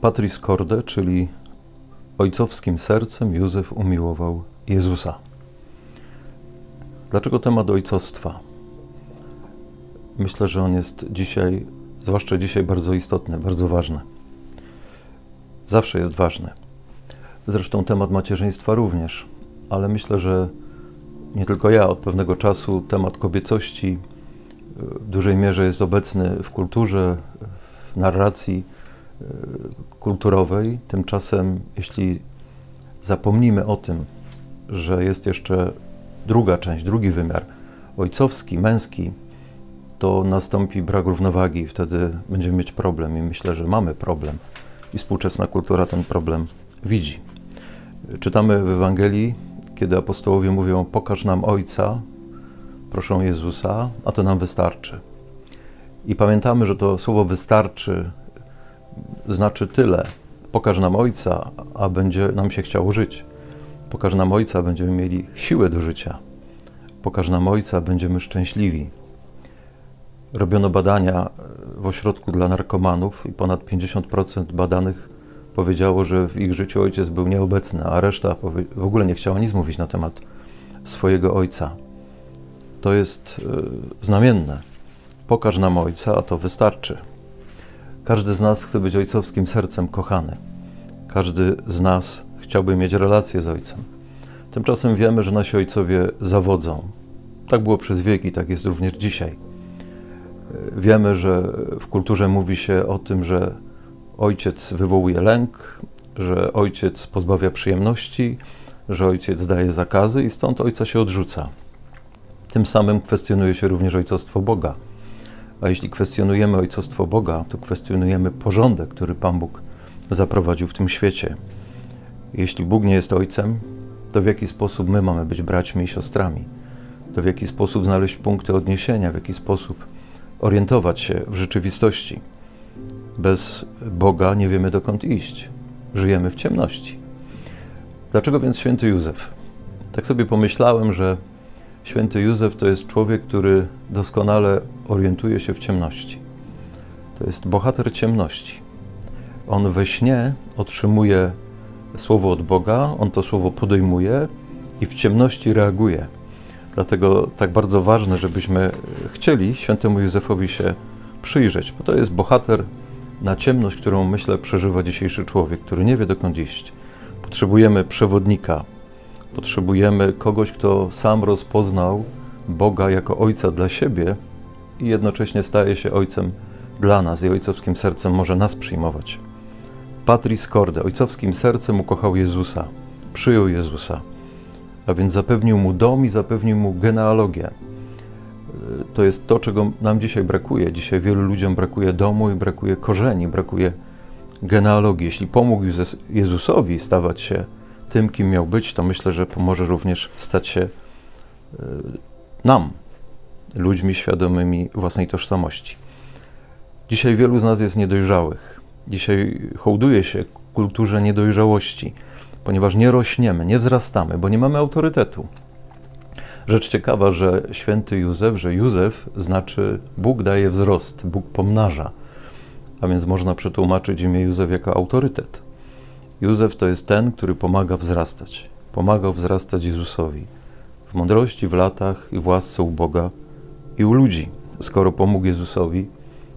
Patris Corde, czyli ojcowskim sercem Józef umiłował Jezusa. Dlaczego temat ojcostwa? Myślę, że on jest dzisiaj, zwłaszcza dzisiaj, bardzo istotny, bardzo ważny. Zawsze jest ważny. Zresztą temat macierzyństwa również, ale myślę, że nie tylko ja, od pewnego czasu temat kobiecości w dużej mierze jest obecny w kulturze, w narracji kulturowej. Tymczasem, jeśli zapomnimy o tym, że jest jeszcze druga część, drugi wymiar, ojcowski, męski, to nastąpi brak równowagi, wtedy będziemy mieć problem i myślę, że mamy problem. I współczesna kultura ten problem widzi. Czytamy w Ewangelii, kiedy apostołowie mówią: Pokaż nam Ojca, proszą Jezusa, a to nam wystarczy. I pamiętamy, że to słowo wystarczy znaczy tyle. Pokaż nam Ojca, a będzie nam się chciało żyć. Pokaż nam Ojca, będziemy mieli siłę do życia. Pokaż nam Ojca, będziemy szczęśliwi. Robiono badania w ośrodku dla narkomanów i ponad 50% badanych powiedziało, że w ich życiu ojciec był nieobecny, a reszta w ogóle nie chciała nic mówić na temat swojego ojca. To jest e, znamienne. Pokaż nam ojca, a to wystarczy. Każdy z nas chce być ojcowskim sercem kochany. Każdy z nas chciałby mieć relację z ojcem. Tymczasem wiemy, że nasi ojcowie zawodzą. Tak było przez wieki, tak jest również dzisiaj. Wiemy, że w kulturze mówi się o tym, że ojciec wywołuje lęk, że ojciec pozbawia przyjemności, że ojciec daje zakazy i stąd ojca się odrzuca. Tym samym kwestionuje się również ojcostwo Boga. A jeśli kwestionujemy ojcostwo Boga, to kwestionujemy porządek, który Pan Bóg zaprowadził w tym świecie. Jeśli Bóg nie jest ojcem, to w jaki sposób my mamy być braćmi i siostrami? To w jaki sposób znaleźć punkty odniesienia, w jaki sposób orientować się w rzeczywistości? Bez Boga nie wiemy dokąd iść. Żyjemy w ciemności. Dlaczego więc święty Józef? Tak sobie pomyślałem, że święty Józef to jest człowiek, który doskonale orientuje się w ciemności. To jest bohater ciemności. On we śnie otrzymuje słowo od Boga, on to słowo podejmuje i w ciemności reaguje. Dlatego tak bardzo ważne, żebyśmy chcieli świętemu Józefowi się przyjrzeć, bo to jest bohater na ciemność, którą myślę przeżywa dzisiejszy człowiek, który nie wie dokąd iść. Potrzebujemy przewodnika, potrzebujemy kogoś, kto sam rozpoznał Boga jako Ojca dla siebie i jednocześnie staje się Ojcem dla nas i ojcowskim sercem może nas przyjmować. Patris Corde, ojcowskim sercem ukochał Jezusa, przyjął Jezusa, a więc zapewnił mu dom i zapewnił mu genealogię. To jest to, czego nam dzisiaj brakuje. Dzisiaj wielu ludziom brakuje domu i brakuje korzeni, brakuje genealogii. Jeśli pomógł Jezusowi stawać się tym, kim miał być, to myślę, że pomoże również stać się e, nam, ludźmi świadomymi własnej tożsamości. Dzisiaj wielu z nas jest niedojrzałych. Dzisiaj hołduje się kulturze niedojrzałości, ponieważ nie rośniemy, nie wzrastamy, bo nie mamy autorytetu. Rzecz ciekawa, że święty Józef, że Józef znaczy Bóg daje wzrost, Bóg pomnaża. A więc można przetłumaczyć imię Józef jako autorytet. Józef to jest ten, który pomaga wzrastać. Pomagał wzrastać Jezusowi w mądrości, w latach i w łasce u Boga i u ludzi. Skoro pomógł Jezusowi,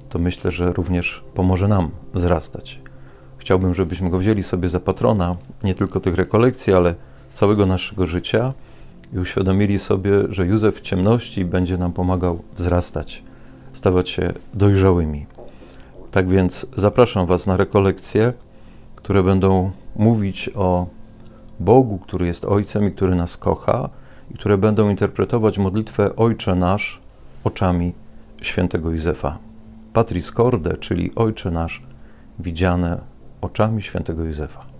to myślę, że również pomoże nam wzrastać. Chciałbym, żebyśmy go wzięli sobie za patrona, nie tylko tych rekolekcji, ale całego naszego życia i uświadomili sobie, że Józef w ciemności będzie nam pomagał wzrastać, stawać się dojrzałymi. Tak więc zapraszam Was na rekolekcje, które będą mówić o Bogu, który jest Ojcem i który nas kocha, i które będą interpretować modlitwę Ojcze Nasz oczami świętego Józefa. Patris Corde, czyli Ojcze Nasz, widziane oczami świętego Józefa.